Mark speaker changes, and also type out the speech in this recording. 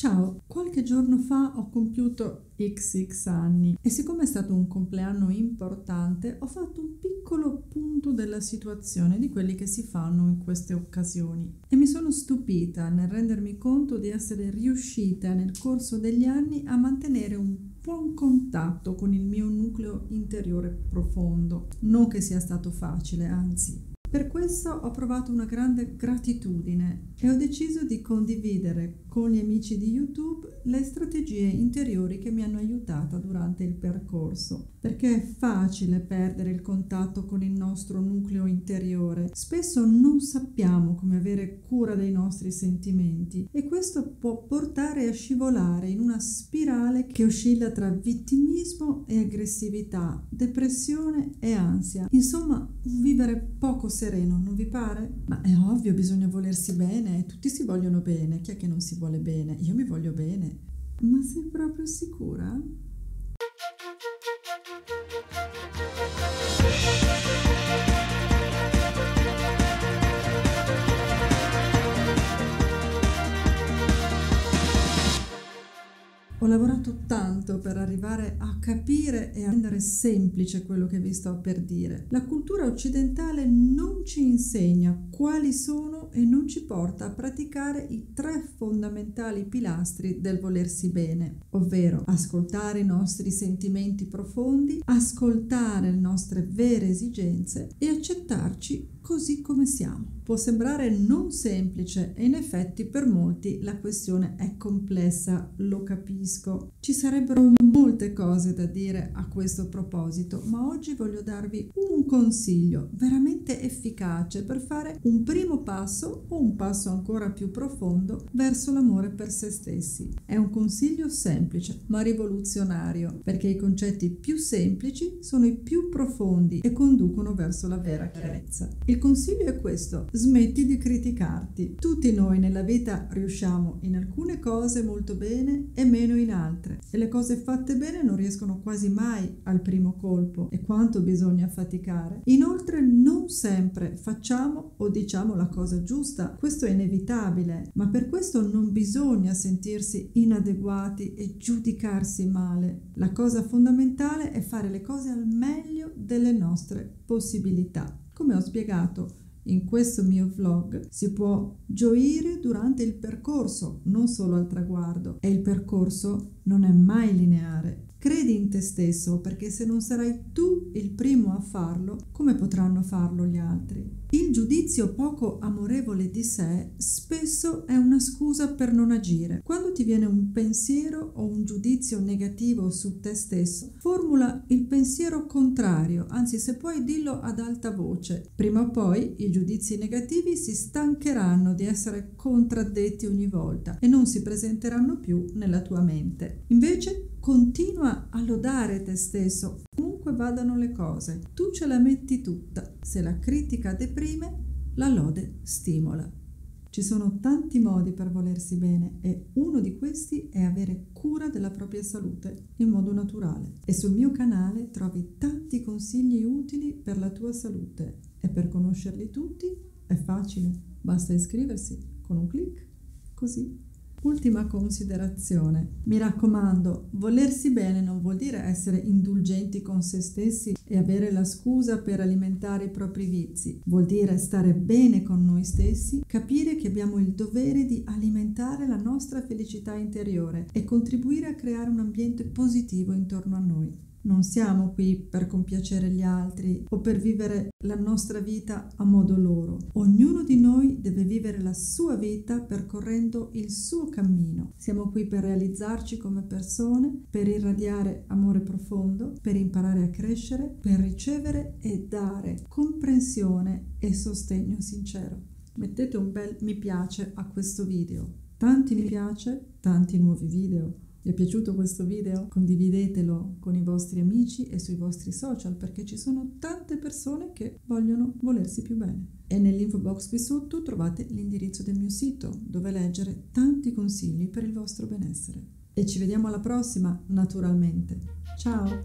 Speaker 1: Ciao, qualche giorno fa ho compiuto XX anni e siccome è stato un compleanno importante ho fatto un piccolo punto della situazione di quelli che si fanno in queste occasioni e mi sono stupita nel rendermi conto di essere riuscita nel corso degli anni a mantenere un buon contatto con il mio nucleo interiore profondo. Non che sia stato facile, anzi per questo ho provato una grande gratitudine e ho deciso di condividere con gli amici di YouTube le strategie interiori che mi hanno aiutata durante il percorso, perché è facile perdere il contatto con il nostro nucleo interiore. Spesso non sappiamo come avere cura dei nostri sentimenti e questo può portare a scivolare in una spirale che oscilla tra vittimismo e aggressività, depressione e ansia. Insomma, vivere poco sereno, non vi pare? Ma è ovvio, bisogna volersi bene, tutti si vogliono bene, chi è che non si vuole bene? Io mi voglio bene. Ma sei proprio sicura? Ho lavorato tanto per arrivare a capire e a rendere semplice quello che vi sto per dire. La cultura occidentale non ci insegna quali sono e non ci porta a praticare i tre fondamentali pilastri del volersi bene, ovvero ascoltare i nostri sentimenti profondi, ascoltare le nostre vere esigenze e accettarci così come siamo. Può sembrare non semplice e in effetti per molti la questione è complessa, lo capisco. Ci sarebbero molte cose da dire a questo proposito, ma oggi voglio darvi un consiglio veramente efficace per fare un primo passo o un passo ancora più profondo verso l'amore per se stessi. È un consiglio semplice ma rivoluzionario perché i concetti più semplici sono i più profondi e conducono verso la vera chiarezza. Il consiglio è questo, smetti di criticarti. Tutti noi nella vita riusciamo in alcune cose molto bene e meno in altre e le cose fatte bene non riescono quasi mai al primo colpo e quanto bisogna faticare. Inoltre non sempre facciamo o diciamo la cosa giusta, questo è inevitabile, ma per questo non bisogna sentirsi inadeguati e giudicarsi male. La cosa fondamentale è fare le cose al meglio delle nostre possibilità. Come ho spiegato in questo mio vlog, si può gioire durante il percorso, non solo al traguardo. E il percorso non è mai lineare. Credi in te stesso perché se non sarai tu il primo a farlo, come potranno farlo gli altri? Il giudizio poco amorevole di sé spesso è una scusa per non agire. Quando ti viene un pensiero o un giudizio negativo su te stesso, formula il pensiero contrario, anzi se puoi dillo ad alta voce. Prima o poi i giudizi negativi si stancheranno di essere contraddetti ogni volta e non si presenteranno più nella tua mente. Invece Continua a lodare te stesso, comunque vadano le cose. Tu ce la metti tutta. Se la critica deprime, la lode stimola. Ci sono tanti modi per volersi bene e uno di questi è avere cura della propria salute in modo naturale. E sul mio canale trovi tanti consigli utili per la tua salute e per conoscerli tutti è facile, basta iscriversi con un clic, così Ultima considerazione. Mi raccomando, volersi bene non vuol dire essere indulgenti con se stessi e avere la scusa per alimentare i propri vizi. Vuol dire stare bene con noi stessi, capire che abbiamo il dovere di alimentare la nostra felicità interiore e contribuire a creare un ambiente positivo intorno a noi. Non siamo qui per compiacere gli altri o per vivere la nostra vita a modo loro. Ognuno di noi deve vivere la sua vita percorrendo il suo cammino. Siamo qui per realizzarci come persone, per irradiare amore profondo, per imparare a crescere, per ricevere e dare comprensione e sostegno sincero. Mettete un bel mi piace a questo video. Tanti mi piace, tanti nuovi video. Vi è piaciuto questo video? Condividetelo con i vostri amici e sui vostri social perché ci sono tante persone che vogliono volersi più bene. E nell'info box qui sotto trovate l'indirizzo del mio sito dove leggere tanti consigli per il vostro benessere. E ci vediamo alla prossima, naturalmente. Ciao!